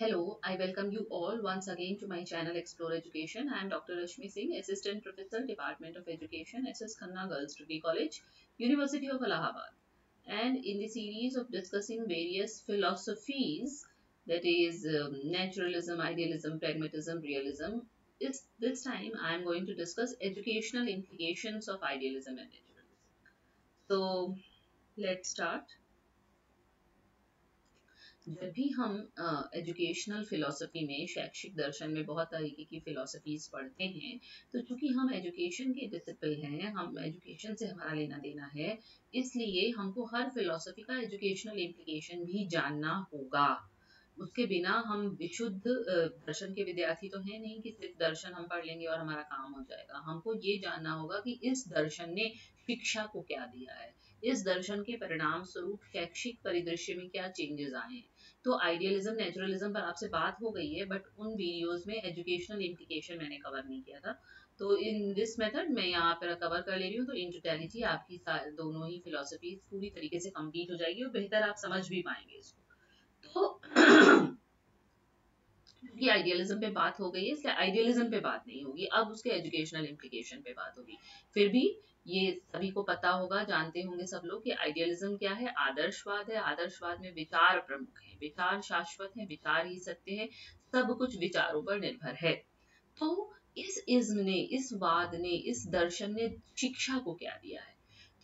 Hello, I welcome you all once again to my channel Explore Education. I am Dr. Rashmi Singh, Assistant Professor, Department of Education, SS Khanna Girls Degree College, University of Allahabad. And in the series of discussing various philosophies, that is um, naturalism, idealism, pragmatism, realism, it's, this time I am going to discuss educational implications of idealism and naturalism. So, let's start. जब भी हम educational philosophy में, शैक्षिक दर्शन में बहुत तरीके की philosophies पढ़ते हैं तो चूँकि हम एजुकेशन के डिसिपल हैं, हम एजुकेशन से हमारा लेना देना है, इसलिए हमको हर फिलोसफी का एजुकेशनल इम्प्लीकेशन भी जानना होगा। उसके बिना हम विशुद्ध दर्शन के विद्यार्थी तो हैं नहीं कि सिर्फ़ दर्शन हम पढ़ लेंगे और हमारा काम हो जाएगा। हमको ये जानना होगा कि इस दर्शन ने शिक्षा को क्या दिया है, इस दर्शन के परिणाम स्वरूप शैक्षिक परिदृश्य में क्या चेंजेस आए हैं। तो आइडियलिज्म नेचुरलिज्म पर आपसे बात हो गई है बट उन वीडियोस में एजुकेशनल इम्प्लीकेशन मैंने कवर नहीं किया था। तो इन दिस मेथड मैं यहाँ पर कवर कर ले रही हूँ तो इन टोटलिटी आपकी दोनों ही फिलोसफी पूरी तरीके से कंप्लीट हो जाएगी और बेहतर आप समझ भी पाएँगे इसको। तो क्योंकि आइडियलिज्म पे बात हो गई है, इसलिए आइडियलिज्म पे बात नहीं होगी, अब उसके एजुकेशनल इम्प्लीकेशन पे बात होगी। फिर भी ये सभी को पता होगा, जानते होंगे सब लोग कि आइडियलिज्म क्या है? आदर्शवाद है। आदर्शवाद में विचार प्रमुख है। विचार शाश्वत है, विचार ही सत्य है। सब कुछ विचारों पर निर्भर है। तो इस इज्म ने, इस वाद ने, इस दर्शन ने शिक्षा को क्या दिया है?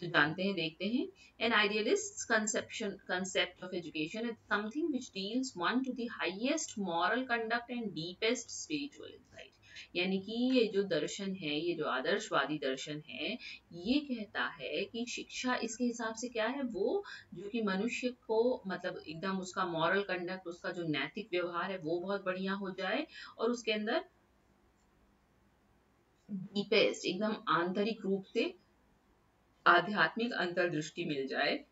तो जानते हैं, देखते हैं। An idealist conception concept of education is something which deals one to the highest moral conduct and deepest spiritual insight यानी कि ये जो दर्शन है, ये जो आदर्शवादी दर्शन है, ये कहता है कि शिक्षा इसके हिसाब से क्या है? वो जो कि मनुष्य को मतलब एकदम उसका मॉरल कंडक्ट उसका जो नैतिक व्यवहार है, वो बहुत बढ़िया हो जाए और उसके अंदर डीपेस्ट एकदम आंतरिक रूप से आध्यात्मिक अंतर्दृष्टि मिल जाए,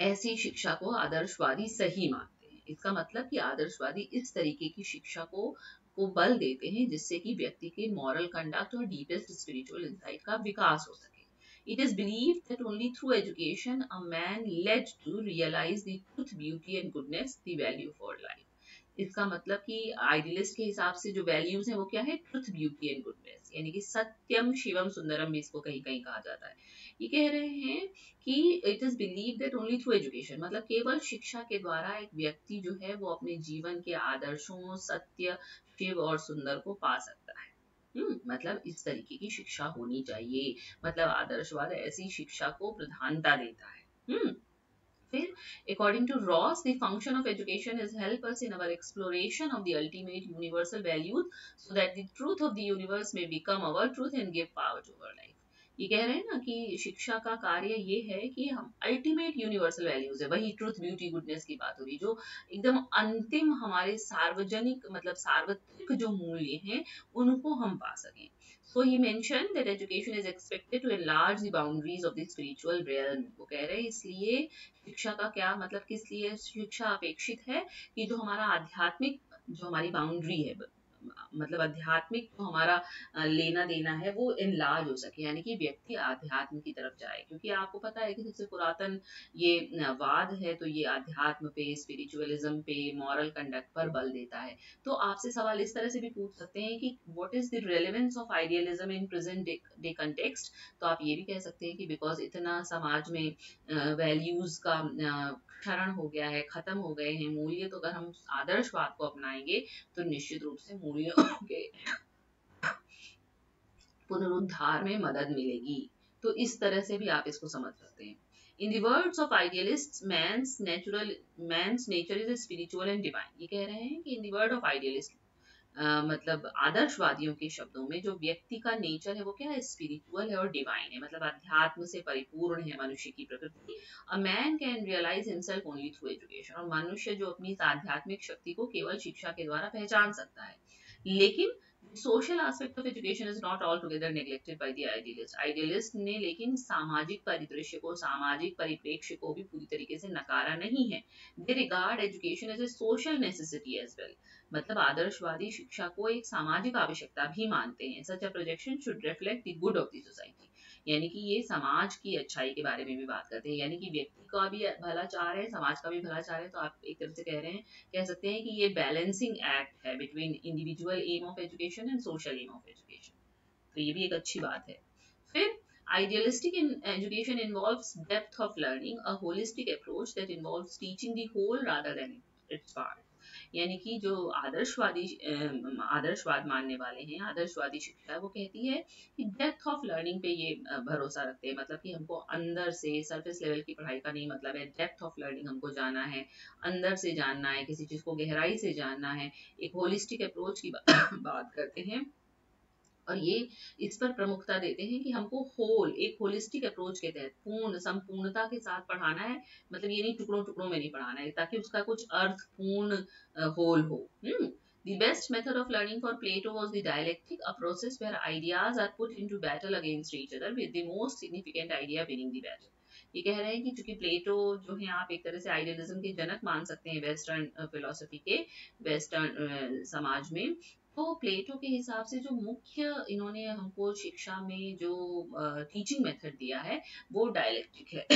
ऐसी शिक्षा को आदर्शवादी सही मानते हैं। इसका मतलब कि आदर्शवादी इस तरीके की शिक्षा को को बल देते हैं जिससे कि व्यक्ति के मॉरल कंडक्ट और डीपेस्ट स्पिरिचुअल इंसाइट का विकास हो सके। It is believed that only through education a man led to realize the truth, beauty and goodness, value for life. इसका मतलब कि आइडियलिस्ट के हिसाब से जो वैल्यूज़ हैं वो क्या है? ट्रुथ ब्यूटी एंड गुडनेस यानी कि सत्यम शिवम सुंदरम भी इसको कहीं कहीं कहा जाता है। ये कह रहे हैं कि it is believe that only through education मतलब केवल शिक्षा के द्वारा एक व्यक्ति जो है वो अपने जीवन के आदर्शों सत्य अट्रैक्टिव और सुंदर को पा सकता है। हम्म मतलब इस तरीके की शिक्षा होनी चाहिए। मतलब आदर्शवाद ऐसी शिक्षा को प्रधानता देता है। हम्म फिर according to Ross the function of education is help us in our exploration of the ultimate universal values so that the truth of the universe may become our truth and give power to world ये कह रहे हैं ना कि शिक्षा का कार्य ये है कि हम अल्टीमेट यूनिवर्सल वैल्यूज़ है वही ट्रूथ ब्यूटी गुडनेस की बात हो रही जो एकदम अंतिम हमारे सार्वजनिक मतलब सार्वत्रिक जो मूल्य हैं, उनको हम पा सकें So he mentioned that education is expected to enlarge the boundaries of the spiritual realm. वो कह रहे हैं, इसलिए शिक्षा का क्या मतलब किस लिए शिक्षा अपेक्षित है कि जो हमारा आध्यात्मिक, जो हमारी बाउंड्री है मतलब आध्यात्मिक जो हमारा लेना देना है, वो इनलार्ज हो सके, यानी कि व्यक्ति आध्यात्म की तरफ़ जाए। क्योंकि आपको पता है कि सबसे पुरातन ये वाद है तो ये आध्यात्म पे स्पिरिचुअलिज्म पे मॉरल कंडक्ट पर बल देता है। तो आपसे सवाल इस तरह से भी पूछ सकते हैं कि what is the relevance of idealism in present day context तो आप ये भी कह सकते हैं कि बिकॉज़ इतना समाज में वैल्यूज़ का क्षरण हो गया है, खत्म हो गए हैं, मूल्य तो अगर हम आदर्शवाद को अपनाएँगे तो निश्चित रूप से मूल्यों के पुनरुद्धार में मदद मिलेगी। तो इस तरह से भी आप इसको समझ सकते हैं। इन words of idealists, man's natural, man's nature is spiritual and divine ये कह रहे हैं कि the word of idealist मतलब आदर्शवादियों के शब्दों में जो व्यक्ति का नेचर है, वो क्या है? स्पिरिचुअल है और डिवाइन है। मतलब अध्यात्म से परिपूर्ण है मनुष्य की प्रकृति। A man can realise himself only through education और मनुष्य जो अपनी आध्यात्मिक शक्ति को केवल शिक्षा के द्वारा पहचान सकता है। लेकिन social aspect of education is not all together neglected by the idealist idealist ने लेकिन सामाजिक परिदृश्य को, सामाजिक परिप्रेक्ष्य को भी पूरी तरीके से नकारा नहीं है। They regard education as a social necessity as well मतलब आदर्शवादी शिक्षा को एक सामाजिक आवश्यकता भी मानते हैं। Such a projection should reflect the good of the society यानी कि ये समाज की अच्छाई के बारे में भी बात करते हैं। यानी कि व्यक्ति का भी भला चाह रहे हैं समाज का भी भला चाह रहे हैं तो आप एक तरह से कह रहे हैं कह सकते हैं कि ये बैलेंसिंग एक्ट है between individual aim of education and social aim of education तो ये भी एक अच्छी बात है। फिर Idealistic in education involves depth of learning, a holistic approach that involves teaching the whole rather than its part. यानी कि जो आदर्शवादी आदर्शवाद मानने वाले हैं, आदर्शवादी शिक्षा, वो कहती है कि डेप्थ ऑफ़ लर्निंग पे ये भरोसा रखते हैं। मतलब कि हमको अंदर से सरफेस लेवल की पढ़ाई का नहीं मतलब है। डेप्थ ऑफ़ लर्निंग हमको जाना है, अंदर से जानना है, किसी चीज़ को गहराई से जानना है। एक होलिस्टिक अप्रोच की बात करते हैं। और ये इस पर प्रमुखता देते हैं कि हमको होल एक होलिस्टिक अप्रोच के तहत पूर्ण संपूर्णता के साथ पढ़ाना है। मतलब ये नहीं टुकड़ों टुकड़ों में नहीं पढ़ाना है ताकि उसका कुछ अर्थपूर्ण होल हो। हम्म। The best method of learning for Plato was the dialectic, a process where ideas are put into battle against each other, with the most significant idea winning the battle. ये कह रहे हैं कि चूँकि प्लेटो जो है आप एक तरह से आइडियलिज्म के जनक मान सकते हैं वेस्टर्न फिलोसफी के वेस्टर्न समाज में। तो प्लेटो के हिसाब से जो मुख्य इन्होंने हमको शिक्षा में जो टीचिंग मेथड दिया है, वो डायलेक्टिक है।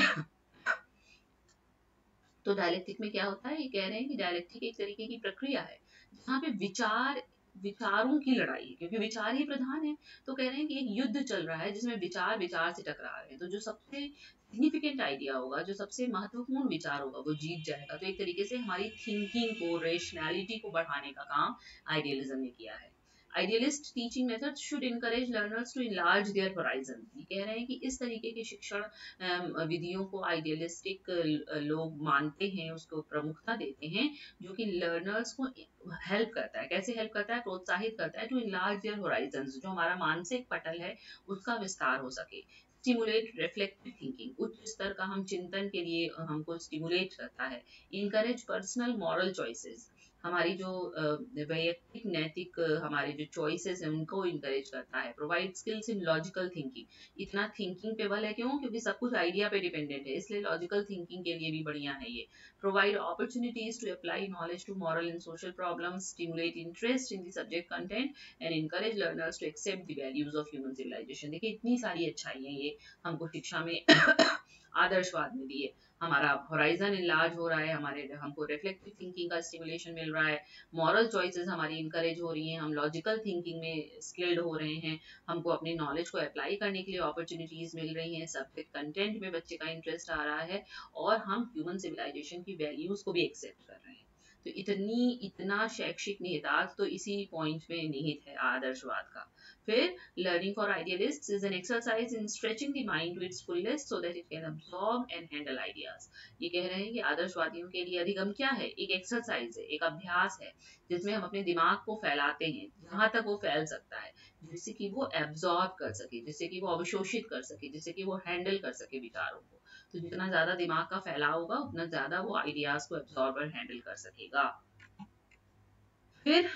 तो डायलेक्टिक में क्या होता है? ये कह रहे हैं कि डायलेक्टिक एक तरीके की प्रक्रिया है, जहाँ पे विचार, विचारों की लड़ाई है, क्योंकि विचार ही प्रधान है। तो कह रहे हैं कि एक युद्ध चल रहा है, जिसमें विचार विचार से टकरा रहे हैं। तो जो सबसे सिग्निफिकेंट आइडिया होगा, जो सबसे महत्वपूर्ण विचार होगा, वो जीत जाएगा। तो एक तरीके से हमारी थिंकिंग को रेशनैलिटी को बढ़ाने का काम आइडियलिज्म ने किया है। Idealist teaching methods should encourage learners to enlarge their horizon. ये कह रहे हैं कि इस तरीके के शिक्षण विधियों को आइडियलिस्टिक लोग मानते हैं, उसको प्रमुखता देते हैं, जो कि लर्नर्स को हेल्प करता है। कैसे हेल्प करता है? प्रोत्साहित करता है टू इनलार्ज देयर होराइजन जो हमारा मानसिक पटल है, उसका विस्तार हो सके। स्टिमुलेट रिफ्लेक्टिव थिंकिंग उच्च स्तर का हम चिंतन के लिए हमको स्टिमुलेट करता है। इनकरेज पर्सनल मॉरल चॉइसेस हमारी जो वैयक्तिक, नैतिक, हमारे जो चॉइसेस हैं, उनको इंकरेज करता है provide skills in logical thinking इतना थिंकिंग पे बल है क्यों? क्योंकि सब कुछ आइडिया पे डिपेंडेंट है, इसलिए लॉजिकल थिंकिंग के लिए भी बढ़िया है ये. Provide opportunities to apply knowledge to moral and social problems stimulate interest in the subject content and encourage learners to accept the values of human civilisation देखिए, इतनी सारी अच्छाई है ये हमको शिक्षा में आदर्शवाद में दी है। हमारा होराइजन इलाज हो रहा है, हमारे हमको रिफ्लेक्टिव थिंकिंग का स्टिमुलेशन मिल रहा है मॉरल चॉइसेस हमारी इंकरेज हो रही हैं, हम लॉजिकल थिंकिंग में स्किल्ड हो रहे हैं, हमको अपनी नॉलेज को अप्लाई करने के लिए अपॉर्चुनिटीज़ मिल रही हैं सब्जेक्ट कंटेंट में बच्चे का इंटरेस्ट आ रहा है और हम ह्यूमन सिविलाइजेशन की वैल्यूज़ को भी एक्सेप्ट कर रहे हैं। तो इतनी, इतना शैक्षिक निहितार्थ तो इसी पॉइंट में निहित है आदर्शवाद का। फिर learning for idealist is an exercise in stretching the mind to its fullest so that it can absorb and handle ideas ये कह रहे हैं कि आदर्शवादियों के लिए अधिगम क्या है? एक एक्सरसाइज है, एक अभ्यास है, जिसमें हम अपने दिमाग को फैलाते हैं, जहाँ तक वो फैल सकता है, जिससे कि वो एब्जॉर्ब कर सके, जिससे कि वो अवशोषित कर सके, जिससे कि वो हैंडल कर सके विचारों को। तो जितना ज़्यादा दिमाग का फैलाव होगा, उतना ज़्यादा वो आइडियाज़ को एब्जॉर्ब और हैंडल कर सकेगा। फिर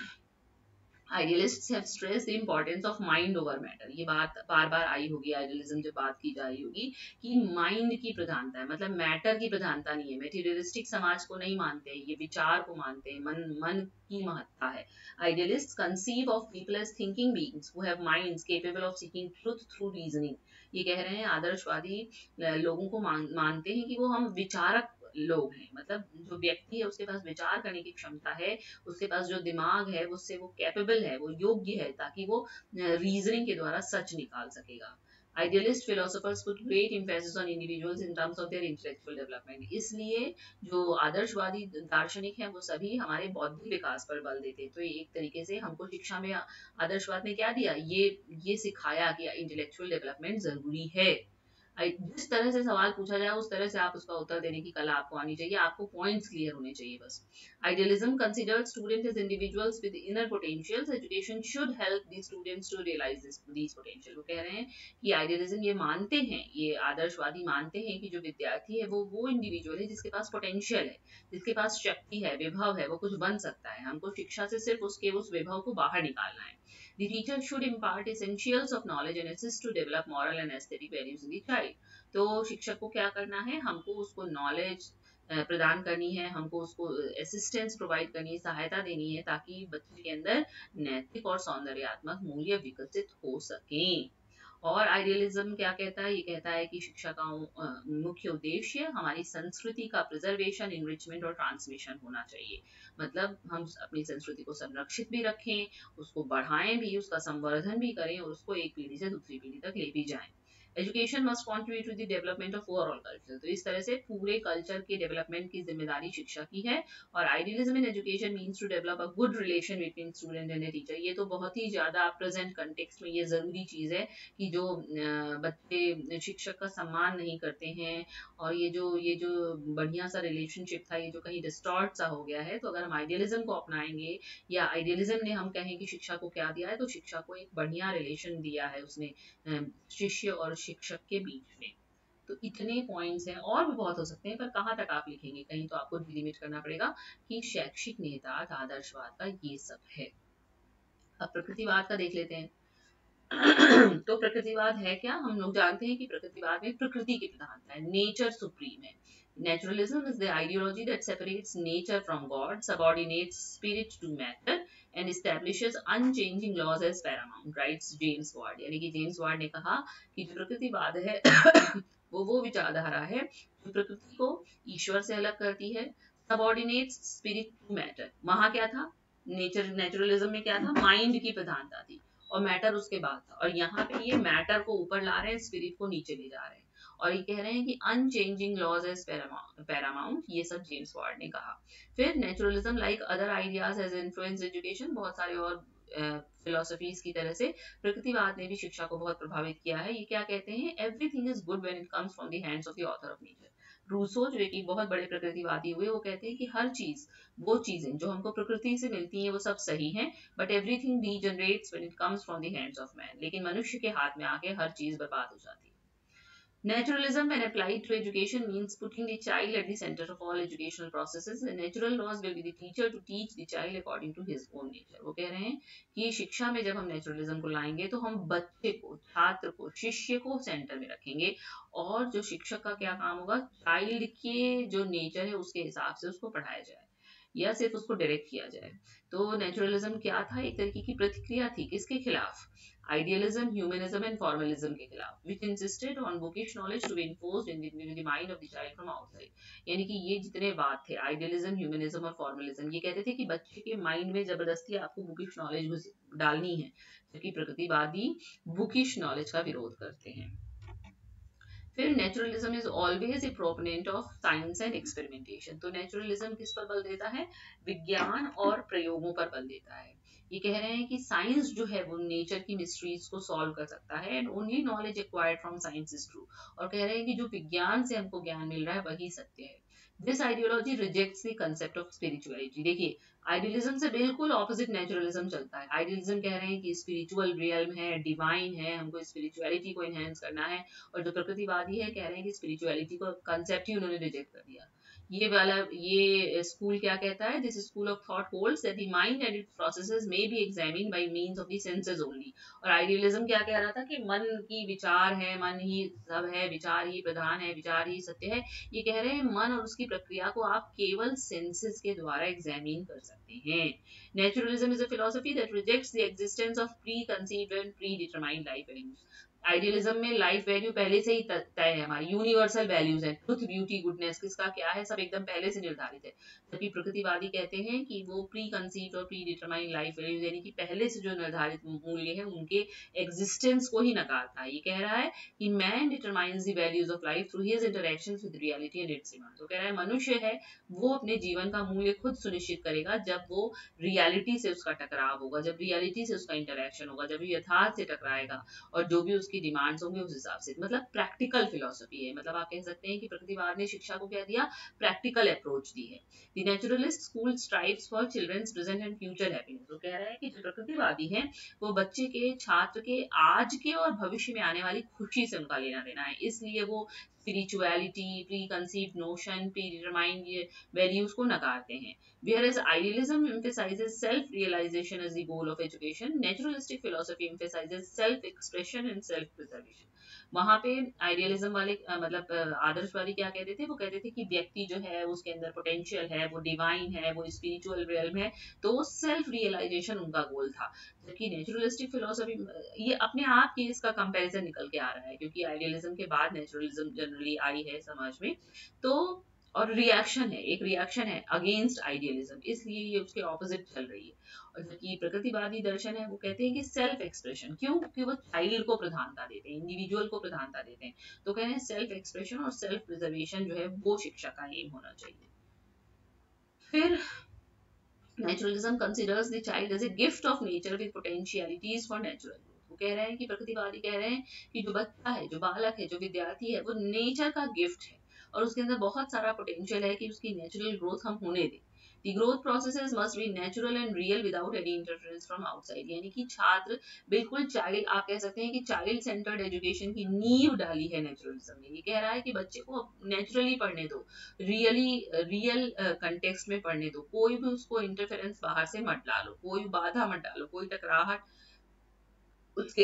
idealists have stress the of mind over matter ये बात बार बार आई होगी आइडियलिज्म जब बात की जा रही होगी, कि माइंड की प्रधानता है। मतलब मैटर की प्रधानता नहीं है। मेटीरियलिस्टिक समाज को नहीं मानते, ये विचार को मानते हैं मन मन की महत्ता है। Idealist conceive of people as thinking beings who have minds capable of seeking truth through reasoning ये कह रहे हैं आदर्शवादी लोगों को मान, मानते हैं कि वो हम विचारक लोग हैं। मतलब जो व्यक्ति है उसके पास विचार करने की क्षमता है उसके पास जो दिमाग है उससे वो कैपेबल है वो योग्य है ताकि वो रीजनिंग के द्वारा सच निकाल सकेगा। आइडियलिस्ट फिलोसफर्स कुछ great emphasis on individuals in terms of their intellectual development इसलिए जो आदर्शवादी, दार्शनिक हैं, वो सभी हमारे बौद्धिक विकास पर बल देते हैं। तो एक तरीके से हमको शिक्षा में आदर्शवाद ने क्या दिया? ये ये सिखाया कि इंटेलेक्चुअल डेवलपमेंट ज़रूरी है। जिस तरह से सवाल पूछा जाए, उस तरह से आप उसका उत्तर देने की कला आपको आनी चाहिए, आपको पॉइंट्स क्लियर होने चाहिए बस। Idealism considered student as individuals with inner potentials education should help the students to realize these potential वो कह रहे हैं कि आइडियलिज्म ये मानते हैं, ये आदर्शवादी मानते हैं कि जो विद्यार्थी है, वो वो इंडिविजुअल है जिसके पास पोटेंशियल है, जिसके पास शक्ति है, विभव है, वो कुछ बन सकता है। हमको शिक्षा से सिर्फ़ उसके, उस विभव को बाहर निकालना है। The teacher should impart essentials of knowledge and assist to develop moral and aesthetic values in the child. तो शिक्षक को क्या करना है? हमको उसको नॉलेज प्रदान करनी है, हमको उसको असिस्टेंस प्रोवाइड करनी है, सहायता देनी है, ताकि बच्चे के अंदर नैतिक और सौंदर्यात्मक मूल्य विकसित हो सके। और आइडियलिज्म क्या कहता है? ये कहता है कि शिक्षा का मुख्य उद्देश्य हमारी संस्कृति का प्रिजर्वेशन इनरिचमेंट और ट्रांसमिशन होना चाहिए। मतलब हम अपनी संस्कृति को संरक्षित भी रखें, उसको बढ़ाएँ भी, उसका संवर्धन भी करें और उसको एक पीढ़ी से दूसरी पीढ़ी तक ले भी जाएँ। Education must contribute to development of overall culture तो इस तरह से पूरे कल्चर के डेवलपमेंट की ज़िम्मेदारी शिक्षा की है और idealism in education means to develop a good relation between student and teacher ये तो बहुत ही ज़्यादा प्रेजेंट कंटेक्स में ये ज़रूरी चीज़ है कि जो बच्चे शिक्षक का सम्मान नहीं करते हैं और ये जो ये जो बढ़िया सा रिलेशनशिप था, ये जो कहीं डिस्टॉर्ट सा हो गया है तो अगर हम आइडियलिज्म को अपनाएँगे या आइडियलिज्म ने हम कहें कि शिक्षा को क्या दिया है तो शिक्षा को एक बढ़िया रिलेशन दिया है उसने शिष्य और के बीच में। तो इतने पॉइंट्स हैं, और भी बहुत हो सकते हैं, पर कहाँ तक आप लिखेंगे? कहीं तो आपको डिलिमिट करना पड़ेगा कि शैक्षिक नेता, आदर्शवाद का ये सब है। अब प्रकृतिवाद का देख लेते हैं। तो प्रकृतिवाद है क्या? हम लोग जानते हैं कि प्रकृतिवाद में प्रकृति की प्रधानता है नेचर सुप्रीम है। Naturalism is the ideology that separates nature from God subordinates spirit to matter and establishes unchanging laws as paramount writes James Ward. यानी कि जेम्स वार्ड ने कहा कि जो प्रकृतिवाद है, वो वो विचारधारा है, जो प्रकृति को ईश्वर से अलग करती है सबऑर्डिनेट स्पिरिट टू मैटर वहाँ क्या था? नेचर नेचुरलिज्म में क्या था? माइंड की प्रधानता थी और मैटर उसके बाद था। और यहाँ पे ये मैटर को ऊपर ला रहे हैं स्पिरिट को नीचे ले जा रहे हैं। और ये कह रहे हैं कि अनचेंजिंग लॉज एज पैरामाउंट ये सब जेम्स वार्ड ने कहा। फिर naturalism like other ideas as influence education बहुत सारे और फिलोसफीज की तरह से प्रकृतिवाद ने भी शिक्षा को बहुत प्रभावित किया है। ये क्या कहते हैं? Everything is good when it comes from the hands of the author of nature Rousseau जो एक बहुत बड़े प्रकृतिवादी हुए, वो कहते हैं कि हर चीज़, वो चीज़ें जो हमको प्रकृति से मिलती हैं, वो सब सही हैं but everything degenerates when it comes from the hands of man लेकिन मनुष्य के हाथ में आके हर चीज़ बर्बाद हो जाती है। Naturalism, when applied to education, means putting the child at the center of all educational processes. The natural laws will be the teacher to teach the child according to his own nature. वो कह रहे हैं कि शिक्षा में जब हम naturalism को लाएँगे तो हम बच्चे को छात्र को शिष्य को सेंटर में रखेंगे और जो शिक्षक का क्या काम होगा चाइल्ड के जो नेचर है उसके हिसाब से उसको पढ़ाया जाए या सिर्फ़ उसको डायरेक्ट किया जाए तो नेचुरलिज्म क्या था एक तरीके की प्रतिक्रिया थी किसके खिलाफ idealism, humanism, and formalism के खिलाफ, which insisted on bookish knowledge to be enforced in the, in the mind of the child from outside. यानी कि ये जितने बात थे आइडियलिज्म ह्यूमनिज्म और फॉर्मलिज्म ये कहते थे कि बच्चे के माइंड में ज़बरदस्ती आपको बुकिश नॉलेज डालनी है जबकि प्रकृतिवादी बुकिश नॉलेज का विरोध करते हैं। फिर naturalism is always a proponent of science and experimentation तो नेचुरलिज्म किस पर बल देता है? विज्ञान और प्रयोगों पर बल देता है। ये कह रहे हैं कि साइंस जो है वो नेचर की मिस्ट्रीज को सॉल्व कर सकता है and only knowledge acquired from science is true और कह रहे हैं कि जो विज्ञान से हमको ज्ञान मिल रहा है वही सत्य है। This ideology rejects the concept of spirituality देखिए आइडियलिज्म से बिल्कुल ऑपोजिट नेचुरलिज्म चलता है। आइडियलिज्म कह रहे हैं कि स्पिरिचुअल रियल्म है डिवाइन है, हमको स्पिरिचुअलिटी को एनहेंस करना है और जो प्रकृतिवादी है, कह रहे हैं कि स्पिरिचुअलिटी को कंसेप्ट ही उन्होंने रिजेक्ट कर दिया। ये वाला, ये स्कूल क्या कहता है? This school of thought holds that the mind and its processes may be examine by means of the senses only और आइडियलिज्म क्या कह रहा था कि मन की विचार है, मन ही सब है, विचार ही प्रधान है, विचार ही सत्य है। ये कह रहे हैं, मन और उसकी प्रक्रिया को आप केवल सेंसेस के द्वारा एग्जामिन कर सकते हैं naturalism is a philosophy that rejects the existence of preconceived and predetermined life values idealism में लाइफ वैल्यू पहले से ही तय है हमारी यूनिवर्सल वैल्यूज़ है। ट्रुथ ब्यूटी गुडनेस किसका क्या है, सब एकदम पहले से निर्धारित है। जबकि प्रकृतिवादी कहते हैं कि वो प्री कंसीव और प्री डिटरमाइन लाइफ वैल्यूज़ यानी कि पहले से जो निर्धारित मूल्य है, उनके एग्जिस्टेंस को ही नकारता है ये कह रहा है कि man determines the values of life through his interaction with reality and its demand तो कह रहा है मनुष्य है, वो अपने जीवन का मूल्य खुद सुनिश्चित करेगा जब वो रियलिटी से उसका टकराव होगा, जब रियलिटी से उसका इंटरेक्शन होगा, जब यथार्थ से टकराएगा और जो भी डिमांड्स होंगे उस हिसाब से। मतलब प्रैक्टिकल फिलोसफी है। मतलब आप कह सकते हैं कि प्रकृतिवाद ने शिक्षा को क्या दिया? प्रैक्टिकल अप्रोच दी है। The naturalist school strives for childrens present and future happiness तो कह रहा है कि जो प्रकृतिवादी हैं, वो बच्चे के, छात्र के, आज के और भविष्य में आने वाली खुशी से उनका लेना देना है। इसलिए वो spirituality preconceive notion predetermined values को नकारते हैं। Whereas idealism emphasizes self realization as the goal of education, naturalistic philosophy emphasizes self expression and self self preservation वहाँ पे आइडियलिज्म वाले मतलब आदर्शवादी क्या कहते थे? वो कहते थे कि व्यक्ति जो है, उसके अंदर पोटेंशियल है, वो डिवाइन है, वो स्पिरिचुअल रियल है तो सेल्फ रियलाइजेशन उनका गोल था। जबकि नेचुरलिस्टिक फिलोसफी ये अपने आप की इसका कंपैरिजन निकल के आ रहा है, क्योंकि आइडियलिज्म के बाद नेचुरलिज्म जनरली आई है समाज में। तो और रिएक्शन है, एक रिएक्शन है अगेंस्ट आइडियलिज्म इसलिए ये उसके ऑपोजिट चल रही है। और जबकि प्रकृतिवादी दर्शन है, वो कहते हैं कि सेल्फ एक्सप्रेशन क्यों? क्योंकि वो चाइल्ड को प्रधानता देते हैं इंडिविजुअल को प्रधानता देते हैं। तो कह रहे हैं सेल्फ एक्सप्रेशन और सेल्फ प्रिजर्वेशन जो है, वो शिक्षा का एम होना चाहिए। फिर naturalism considers the child as a gift of nature with potentialities for natural वो कह रहे हैं कि प्रकृतिवादी कह रहे हैं कि जो बच्चा है, जो बालक है, जो विद्यार्थी है, वो नेचर का गिफ्ट है। और उसके अंदर बहुत सारा पोटेंशियल है कि उसकी नेचुरल ग्रोथ हम होने दें। The growth processes must be natural and real without any interference from outside. यानी कि छात्र बिल्कुल चाइल्ड आप कह सकते हैं कि चाइल्ड सेंटर्ड एजुकेशन की नींव डाली है नेचुरलिज्म ने। ये कह रहा है कि बच्चे को नेचुरली पढ़ने दो रियली रियल कंटेक्स्ट में पढ़ने दो। कोई भी उसको इंटरफेरेंस बाहर से मत डालो, कोई बाधा मत डालो, कोई टकराहट उसके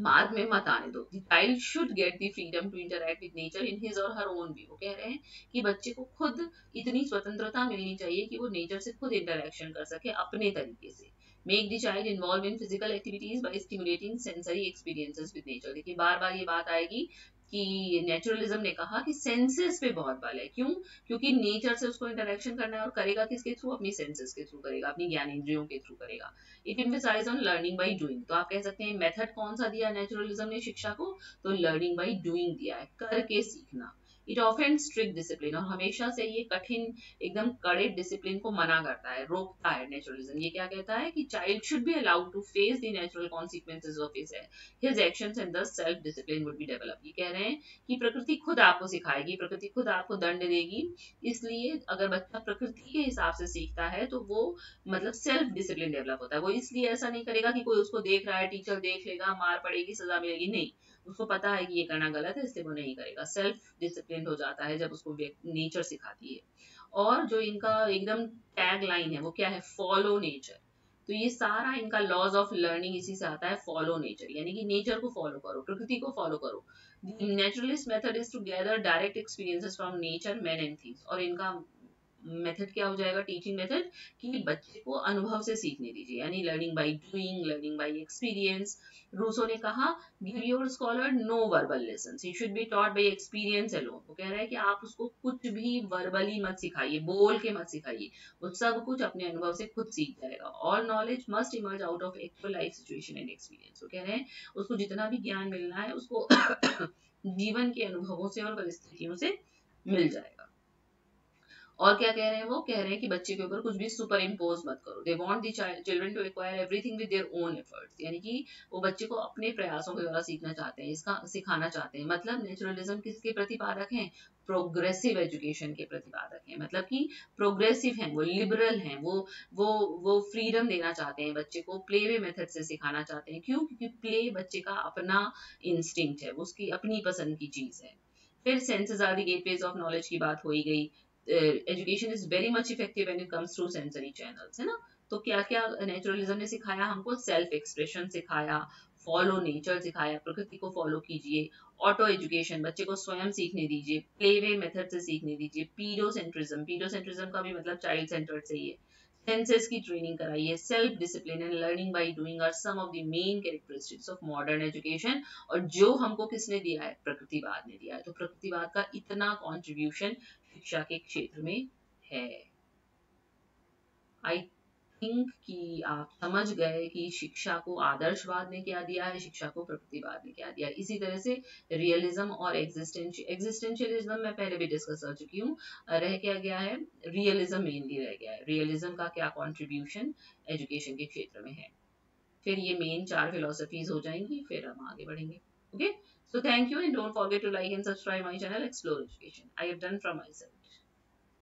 मार्ग में मत आने दो। Child should get the freedom to interact with nature in his or her own वे वो कह रहे हैं कि बच्चे को खुद इतनी स्वतंत्रता मिलनी चाहिए कि वो नेचर से खुद इंटरेक्शन कर सके अपने तरीके से। Make the child involve in physical activities by stimulating sensory experiences with nature देखिए बार बार ये बात आएगी कि नेचुरलिज्म ने कहा कि सेंसेस पे बहुत बल है। क्यों? क्योंकि नेचर से उसको इंटरेक्शन करना है और करेगा किसके थ्रू अपनी सेंसेस के थ्रू करेगा, अपनी ज्ञान इंद्रियों के थ्रू करेगा। It emphasize on learning by doing तो आप कह सकते हैं मेथड कौन सा दिया नेचुरलिज्म ने शिक्षा को? तो लर्निंग बाई डूइंग दिया है, करके सीखना। इट ऑफेंड स्ट्रिक्ट डिसिप्लिन और हमेशा से ये कठिन, एकदम कड़े डिसिप्लिन को मना करता है, रोकता है नेचुरलिज्म ये क्या कहता है कि child should be allowed to face the natural consequences of his his actions and the self discipline would be develop ये कह रहे हैं कि प्रकृति खुद आपको सिखाएगी, प्रकृति खुद आपको दंड देगी। इसलिए अगर बच्चा प्रकृति के हिसाब से सीखता है तो वो मतलब सेल्फ डिसिप्लिन डेवलप होता है। वो इसलिए ऐसा नहीं करेगा कि कोई उसको देख रहा है टीचर देख लेगा, मार पड़ेगी, सजा मिलेगी। नहीं। उसको पता है कि ये करना गलत है, इसलिए वो नहीं करेगा। सेल्फ डिसिप्लिन हो जाता है जब उसको नेचर सिखाती है। और जो इनका एकदम टैग लाइन है, वो क्या है? फॉलो नेचर तो ये सारा इनका लॉज ऑफ़ लर्निंग इसी से आता है फॉलो नेचर यानी कि नेचर को फॉलो करो, प्रकृति को फॉलो करो। Naturalist method is to gather direct experiences from nature man and things और इनका मेथड क्या हो जाएगा? टीचिंग मेथड कि बच्चे को अनुभव से सीखने दीजिए। यानी learning by doing learning by experience Rousseau ने कहा give your scholar no verbal lesson he should be taught by experience alone वो कह रहा है कि आप उसको कुछ भी वर्बली मत सिखाइए, बोल के मत सिखाइए। वो सब कुछ अपने अनुभव से खुद सीख जाएगा। All knowledge must emerge out of actual life situation and experience वो कह रहे हैं, उसको जितना भी ज्ञान मिलना है, उसको जीवन के अनुभवों से और परिस्थितियों से मिल जाएगा। और क्या कह रहे हैं वो? कह रहे हैं कि बच्चे के ऊपर कुछ भी सुपर इम्पोज मत करो। They want the children to acquire everything with their own efforts यानी कि वो बच्चे को अपने प्रयासों के द्वारा सीखना चाहते हैं, इसका सिखाना चाहते हैं। मतलब नेचुरलिज्म किसके प्रतिपादक हैं? प्रोग्रेसिव एजुकेशन के प्रतिपादक हैं। मतलब कि प्रोग्रेसिव हैं, वो लिबरल हैं, वो वो वो फ्रीडम देना चाहते हैं बच्चे को प्ले वे मेथड से सिखाना चाहते हैं। क्यों? क्योंकि प्ले बच्चे का अपना इंस्टिंक्ट है उसकी अपनी पसंद की चीज़ है। फिर senses are the gateways of knowledge की बात हो ही गई। Education is very much effective and it comes through sensory channels है ना? तो क्या क्या नेचुरलिज्म ने सिखाया? हमको सेल्फ एक्सप्रेशन सिखाया फॉलो नेचर सिखाया, प्रकृति को फॉलो कीजिए ऑटो एजुकेशन बच्चे को स्वयं सीखने दीजिए प्ले वे मेथड से सीखने दीजिए पीडो पीडोसेंट्रिज्म पीडोसेंट्रिज्म का भी मतलब चाइल्ड सेंटर्ड से ही है। सेंसेस की ट्रेनिंग कराइए self discipline and learning by doing are some of the main characteristics of modern education और जो हमको किसने दिया है? प्रकृतिवाद ने दिया है। तो प्रकृतिवाद का इतना कॉन्ट्रीब्यूशन शिक्षा के क्षेत्र में है। आई थिंक कि आप समझ गए कि शिक्षा को आदर्शवाद ने क्या दिया है, शिक्षा को प्रकृतिवाद ने क्या दिया इसी तरह से रियलिज्म और एग्जिस्टेंशियल एग्जिस्टेंशियलिज्म मैं पहले भी डिस्कस कर चुकी हूँ रह क्या गया है रियलिज्म मेनली रह गया है रियलिज्म का क्या कॉन्ट्रीब्यूशन एजुकेशन के क्षेत्र में है फिर ये मेन चार फिलोसफीज हो जाएँगी, फिर हम आगे बढ़ेंगे okay okay? So thank you and don't forget to like and subscribe my channel, Explore Education. I have done from myself.